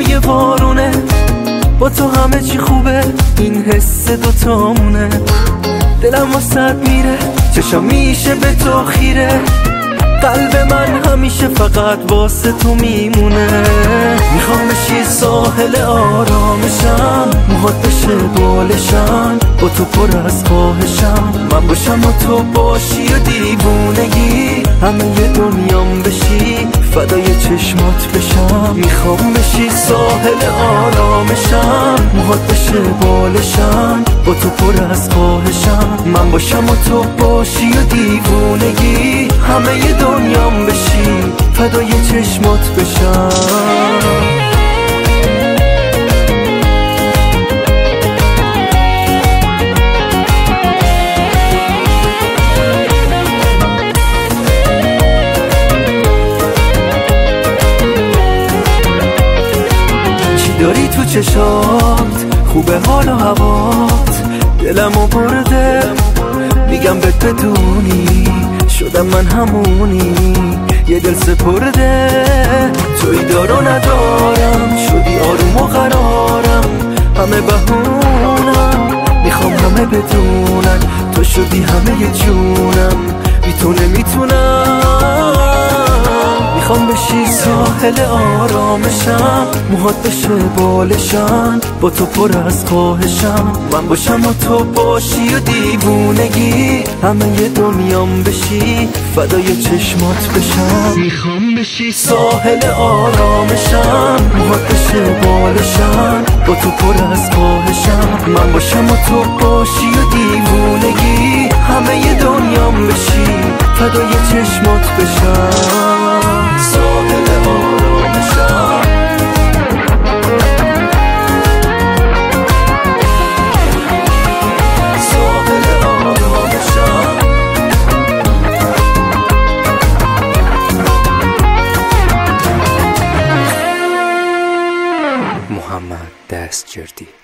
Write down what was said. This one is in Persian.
فضای بارونه با تو همه چی خوبه این حس دوتامونه دلم واسد میره چشم میشه به تو خیره. قلب من همیشه فقط واسه تو میمونه. می‌خوام بشی ساحل آرامشم موهات بشه بالشم با تو پر از خواهشم من باشم و تو باشی و دیوونگی. همه دنیام بشی فدای چشمات بشم. می‌خوام بشی ساحل آرامشم. موهات بشه بالشم. با تو پر از خواهشم. من باشم و تو باشی و دیوونگی. همه دنیام بشی فدای چشمات بشم. چشات خوبه حال و هوات. دلمو برده میگم بهت بدونی شدم من همونی. یه دل سپرده توی دارو ندارم. شدی آروم و قرارم همه بهونم. می‌خوام همه بدونن تو شدی همه جونم. بی تو نمی‌تونم. می‌خوام بشی ساحل آرامشم موهات بشه بالشم با تو پر از خواهشم. من باشم و تو باشی و دیوونگی همه دنیام بشی فدای چشمات بشم. می‌خوام بشی ساحل آرامشم موهات بشه بالشم با تو پر از خواهشم. من باشم و تو باشی و دیوونگی همه دنیام بشی فدای چشمات بشم. That's ders.